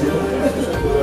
Спасибо.